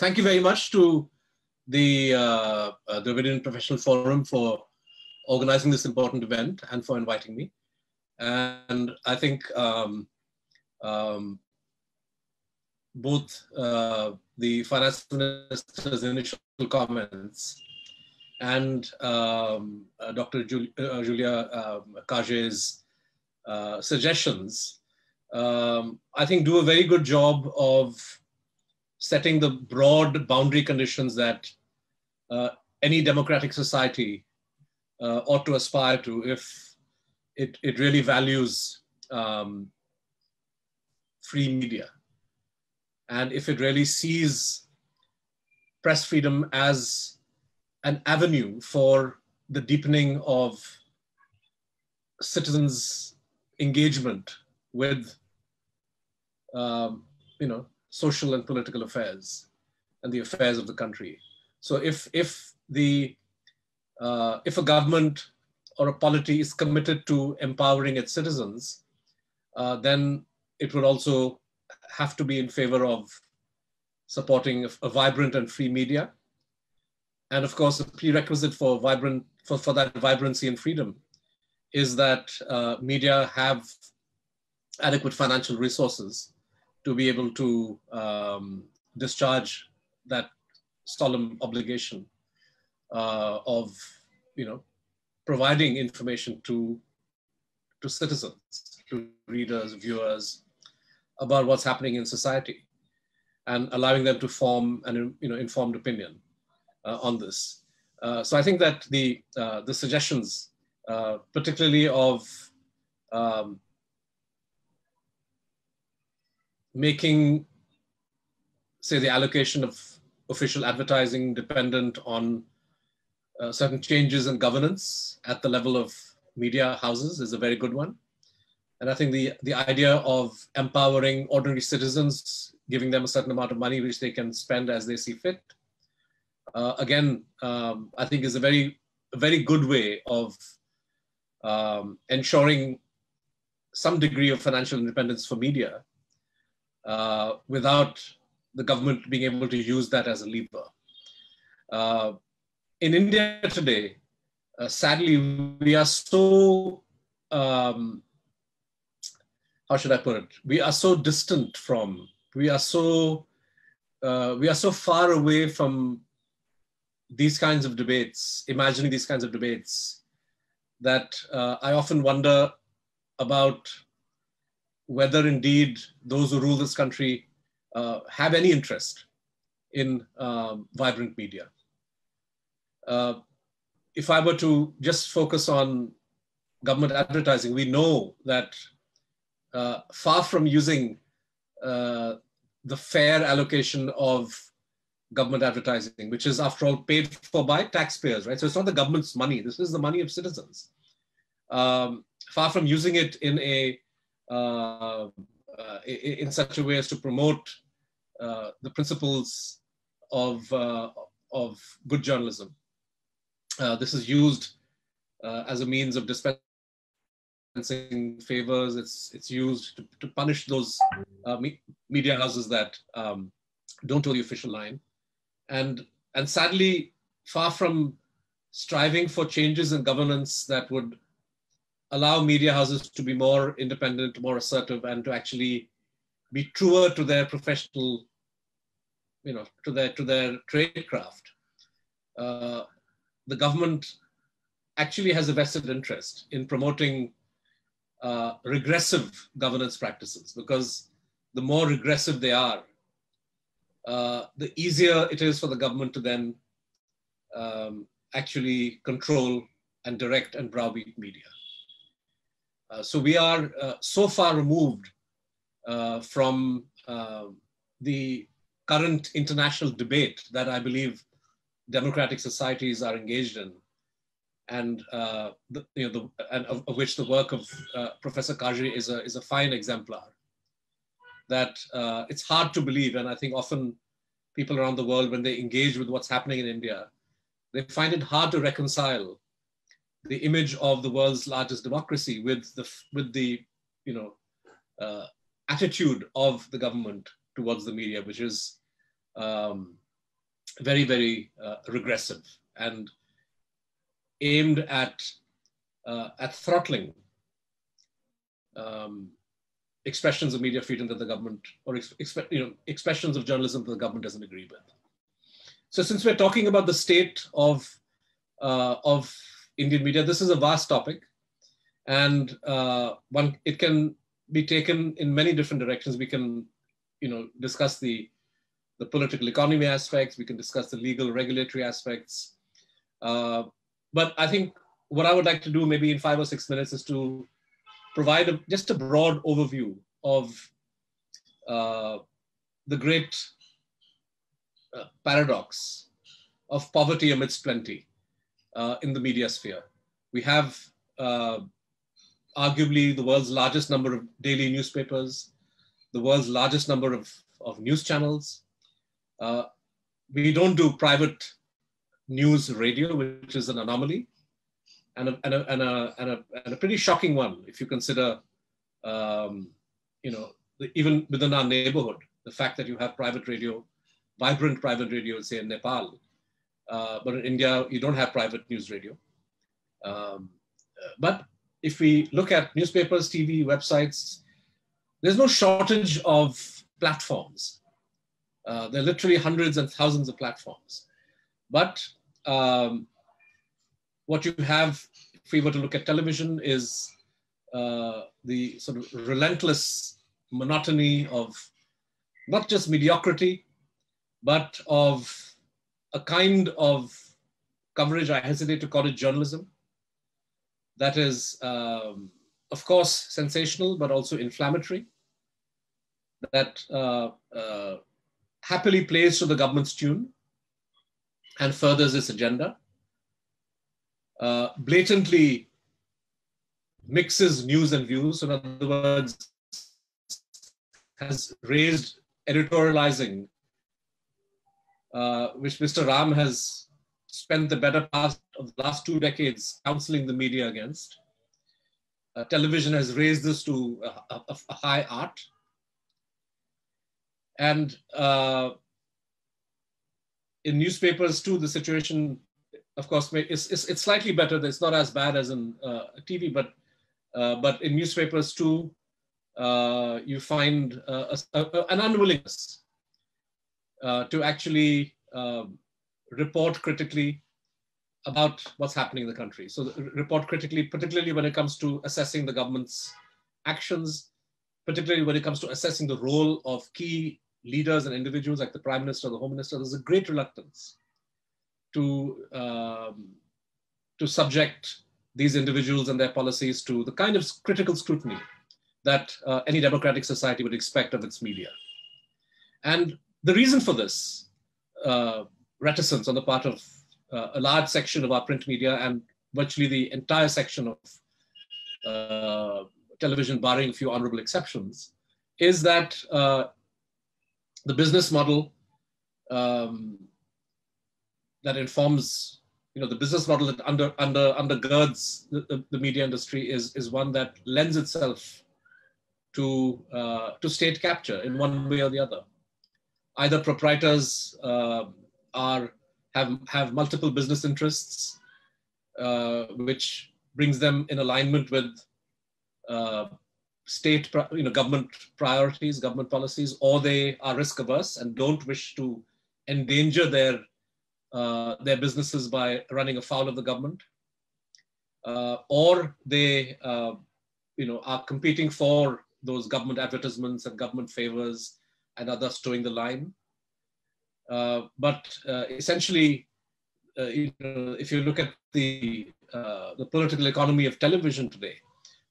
thank you very much to the uh, uh, Dravidian Professional Forum for organizing this important event and for inviting me. And I think um, um, both uh, the finance minister's initial comments and um, uh, Dr. Jul uh, Julia um, Cagé's uh, suggestions, um, I think do a very good job of setting the broad boundary conditions that uh, any democratic society uh, ought to aspire to if it, it really values um, free media. And if it really sees press freedom as an avenue for the deepening of citizens' engagement with, um, you know, social and political affairs and the affairs of the country. So if if the uh, if a government or a polity is committed to empowering its citizens, uh, then it would also have to be in favor of supporting a, a, vibrant and free media. And of course, the prerequisite for vibrant for, for that vibrancy and freedom is that uh, media have adequate financial resources to be able to um, discharge that solemn obligation uh, of, you know, providing information to, to citizens, to readers, viewers, about what's happening in society and allowing them to form an you know, informed opinion uh, on this. Uh, so I think that the, uh, the suggestions, uh, particularly of um, making, say, the allocation of official advertising dependent on uh, certain changes in governance at the level of media houses is a very good one. And I think the, the idea of empowering ordinary citizens, giving them a certain amount of money which they can spend as they see fit, uh, again, um, I think is a very, very good way of um, ensuring some degree of financial independence for media uh, without the government being able to use that as a lever. Uh, in India today, uh, sadly, we are so, um, how should I put it? We are so distant from, we are so, uh, we are so far away from these kinds of debates, imagining these kinds of debates, that uh, I often wonder about whether indeed those who rule this country uh, have any interest in um, vibrant media. Uh, if I were to just focus on government advertising, we know that uh, far from using uh, the fair allocation of government advertising, which is after all paid for by taxpayers, right? So it's not the government's money. This is the money of citizens. Um, far from using it in a in such a way as to promote uh, the principles of, of good journalism. this is used as a means of dispensing favors. It's it's used to, to punish those uh, me media houses that um, don't toe the official line, and and sadly, far from striving for changes in governance that would allow media houses to be more independent, more assertive, and to actually be truer to their professional, you know, to their to their trade craft. Uh, the government actually has a vested interest in promoting uh, regressive governance practices because the more regressive they are, uh, the easier it is for the government to then um, actually control and direct and browbeat media. Uh, so we are uh, so far removed uh, from the current international debate that I believe democratic societies are engaged in, and uh, the, you know, the, and of, of, which the work of uh, Professor Cagé is a is a fine exemplar. That uh, it's hard to believe, and I think often people around the world, when they engage with what's happening in India, they find it hard to reconcile the image of the world's largest democracy with the with the you know uh, attitude of the government towards the media, which is um, very, very uh, regressive and aimed at, uh, at throttling um, expressions of media freedom that the government, or you know, expressions of journalism that the government doesn't agree with. So since we're talking about the state of, uh, of Indian media, this is a vast topic and uh, one, it can be taken in many different directions. We can, you know, discuss the, the political economy aspects, we can discuss the legal regulatory aspects. Uh, but I think what I would like to do maybe in five or six minutes is to provide a, just a broad overview of uh, the great uh, paradox of poverty amidst plenty uh, in the media sphere. We have uh, arguably the world's largest number of daily newspapers, the world's largest number of, of news channels. Uh, we don't do private news radio, which is an anomaly and a, and a, and a, and a, and a pretty shocking one if you consider, um, you know, the, even within our neighborhood, the fact that you have private radio, vibrant private radio, say in Nepal, uh, but in India, you don't have private news radio. Um, but if we look at newspapers, TV, websites, there's no shortage of platforms. Uh, there are literally hundreds and thousands of platforms. But um, what you have, if we were to look at television, is uh, the sort of relentless monotony of not just mediocrity, but of a kind of coverage, I hesitate to call it journalism, that is, um, of course, sensational, but also inflammatory, that uh, uh, happily plays to the government's tune and furthers its agenda, uh, blatantly mixes news and views. In other words, has raised editorializing, uh, which Mr. Ram has spent the better part of the last two decades counseling the media against. Uh, television has raised this to a, a, a high art. And uh, in newspapers too, the situation, of course, is, it's slightly better. It's not as bad as in uh, TV, but uh, but in newspapers too, uh, you find a, an unwillingness to actually um, report critically about what's happening in the country. So report critically, particularly when it comes to assessing the government's actions, particularly when it comes to assessing the role of key leaders and individuals like the prime minister, the home minister, there's a great reluctance to, um, to subject these individuals and their policies to the kind of critical scrutiny that uh, any democratic society would expect of its media. And the reason for this, uh, reticence on the part of uh, a large section of our print media and virtually the entire section of uh, television, barring a few honorable exceptions, is that uh, the business model um, that informs, you know, the business model that under, under, undergirds the, the, the media industry is, is one that lends itself to, uh, to state capture in one way or the other. Either proprietors uh, are have have multiple business interests, uh, which brings them in alignment with uh, state, you know, government priorities, government policies, or they are risk averse and don't wish to endanger their uh, their businesses by running afoul of the government, uh, or they, uh, you know, are competing for those government advertisements and government favors and others towing the line. Uh, but uh, essentially, uh, you know, if you look at the, the political economy of television today,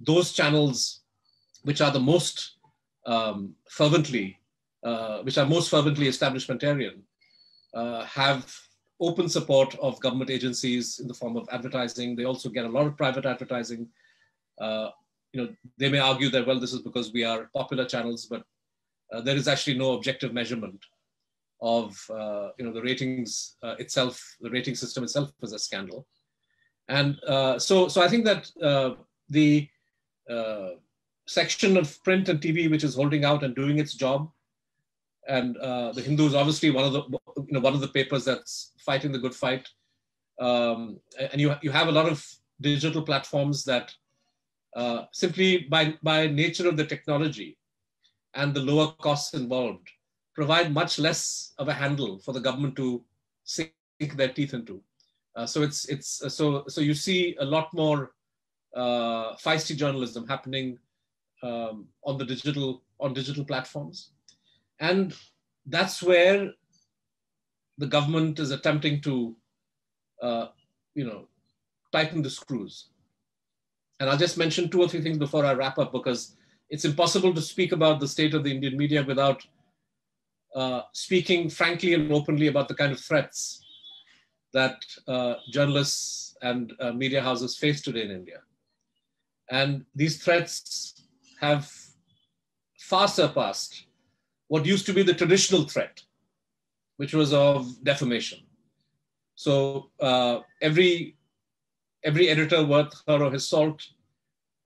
those channels which are the most um, fervently, which are most fervently establishmentarian, have open support of government agencies in the form of advertising. They also get a lot of private advertising. Uh, you know, they may argue that, well, this is because we are popular channels, but uh, there is actually no objective measurement of uh, you know the ratings uh, itself, the rating system itself was a scandal, and uh, so so I think that uh, the uh, section of print and TV which is holding out and doing its job and the Hindu is obviously one of the you know one of the papers that's fighting the good fight. Um, and you you have a lot of digital platforms that simply by by nature of the technology and the lower costs involved provide much less of a handle for the government to sink their teeth into. Uh, so it's it's uh, so so you see a lot more uh, feisty journalism happening um, on the digital on digital platforms. And that's where the government is attempting to, uh, you know, tighten the screws. And I'll just mention two or three things before I wrap up because it's impossible to speak about the state of the Indian media without uh, speaking frankly and openly about the kind of threats that uh, journalists and uh, media houses face today in India. And these threats have far surpassed what used to be the traditional threat, which was of defamation. So uh, every every editor worth her or his salt,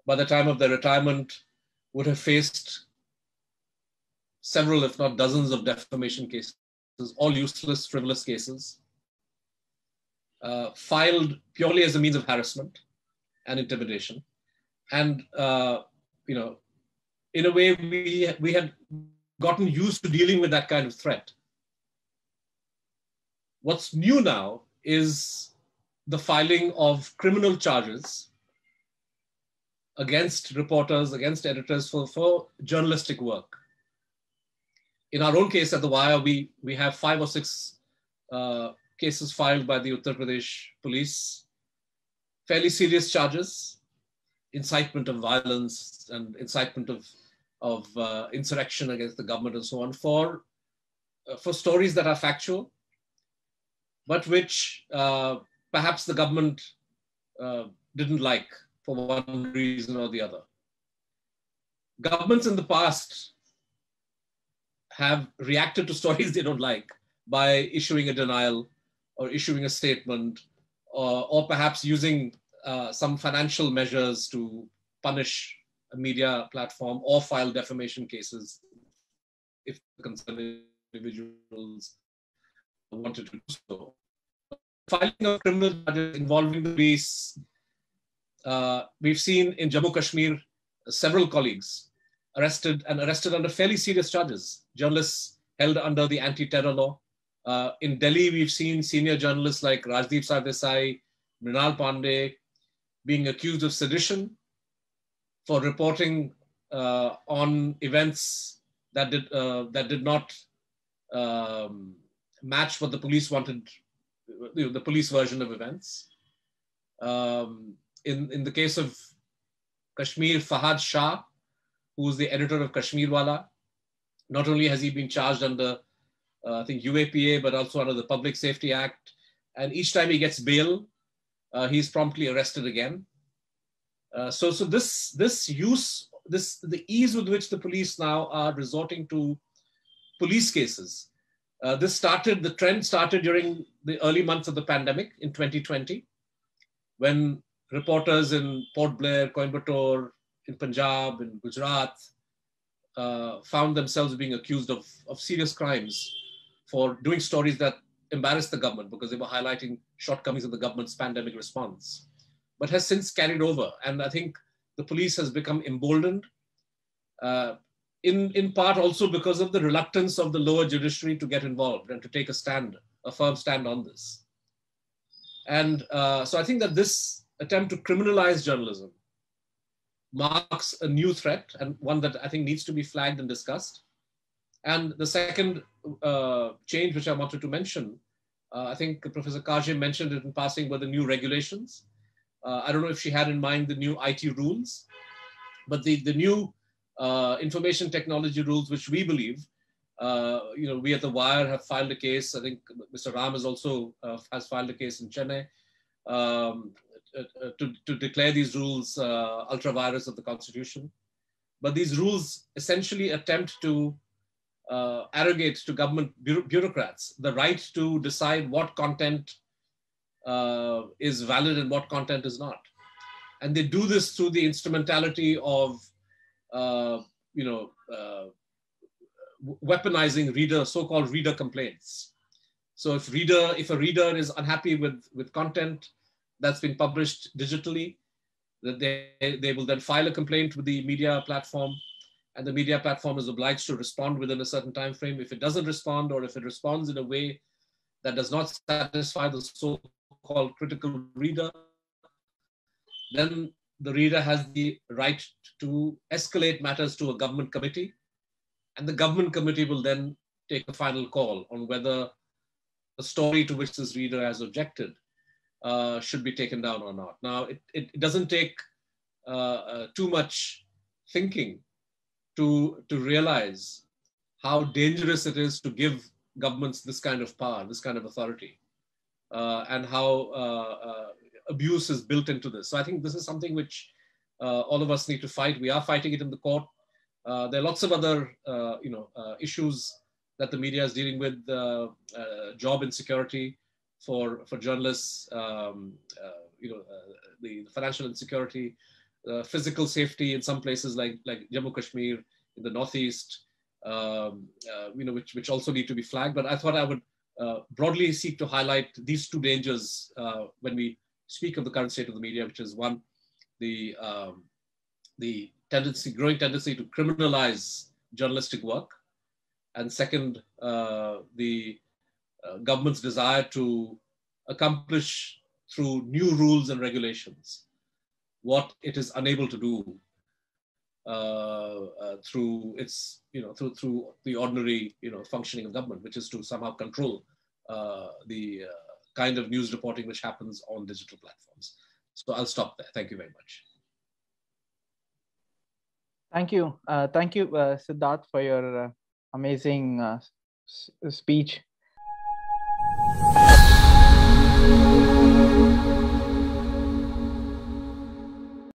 by the time of their retirement, would have faced several, if not dozens, of defamation cases, all useless, frivolous cases, uh, filed purely as a means of harassment and intimidation, and uh, you know, in a way, we we had gotten used to dealing with that kind of threat. What's new now is the filing of criminal charges against reporters, against editors for, for journalistic work. In our own case at The Wire, we, we have five or six uh, cases filed by the Uttar Pradesh police, fairly serious charges, incitement of violence and incitement of of uh, insurrection against the government and so on for, uh, for stories that are factual, but which uh, perhaps the government uh, didn't like for one reason or the other. Governments in the past have reacted to stories they don't like by issuing a denial or issuing a statement or, or perhaps using uh, some financial measures to punish a media platform or file defamation cases if the concerned individuals wanted to do so. Filing of criminal charges involving the police, uh, we've seen in Jammu Kashmir several colleagues arrested and arrested under fairly serious charges. Journalists held under the anti-terror law. Uh, in Delhi, we've seen senior journalists like Rajdeep Sardesai, Mrinal Pandey being accused of sedition for reporting uh, on events that did uh, that did not um, match what the police wanted, you know, the police version of events. Um, in in the case of Kashmir, Fahad Shah, who is the editor of Kashmir Walla, not only has he been charged under uh, I think UAPA, but also under the Public Safety Act, and each time he gets bail, uh, he's promptly arrested again. Uh, so, so this this use this the ease with which the police now are resorting to police cases. Uh, this started the trend started during the early months of the pandemic in 2020, when reporters in Port Blair, Coimbatore, in Punjab, in Gujarat, uh, found themselves being accused of, of serious crimes for doing stories that embarrassed the government because they were highlighting shortcomings of the government's pandemic response but has since carried over. And I think the police has become emboldened, uh, in, in part also because of the reluctance of the lower judiciary to get involved and to take a stand, a firm stand on this. And uh, so I think that this attempt to criminalize journalism marks a new threat and one that I think needs to be flagged and discussed. And the second uh, change, which I wanted to mention, uh, I think Professor Cagé mentioned it in passing, were the new regulations. Uh, I don't know if she had in mind the new IT rules, but the, the new uh, information technology rules, which we believe, uh, you know, we at the Wire have filed a case. I think Mr. Ram has also uh, has filed a case in Chennai um, to, to declare these rules ultra vires of the Constitution. But these rules essentially attempt to arrogate to government bureaucrats the right to decide what content uh, is valid and what content is not. And they do this through the instrumentality of, uh, you know, uh, weaponizing reader, so-called reader complaints. So if reader, if a reader is unhappy with, with content that's been published digitally, that they, they will then file a complaint with the media platform and the media platform is obliged to respond within a certain time frame. If it doesn't respond or if it responds in a way that does not satisfy the so-called critical reader, then the reader has the right to escalate matters to a government committee. And the government committee will then take a final call on whether the story to which this reader has objected uh, should be taken down or not. Now, it, it, it doesn't take uh, uh, too much thinking to, to realize how dangerous it is to give governments this kind of power, this kind of authority, uh, and how uh, uh, abuse is built into this. So I think this is something which all of us need to fight. We are fighting it in the court. There are lots of other, you know, issues that the media is dealing with, job insecurity for for journalists, um, you know, the financial insecurity, physical safety in some places like like Jammu Kashmir in the northeast, um, you know, which which also need to be flagged. But I thought I would uh, broadly seek to highlight these two dangers uh, when we speak of the current state of the media, which is one, the, um, the tendency, growing tendency to criminalize journalistic work, and second, uh, the uh, government's desire to accomplish through new rules and regulations what it is unable to do uh, uh, through its, you know, through through the ordinary, you know, functioning of government, which is to somehow control uh, the uh, kind of news reporting which happens on digital platforms. So I'll stop there. Thank you very much. Thank you. Uh, thank you, Siddharth, for your amazing speech thank you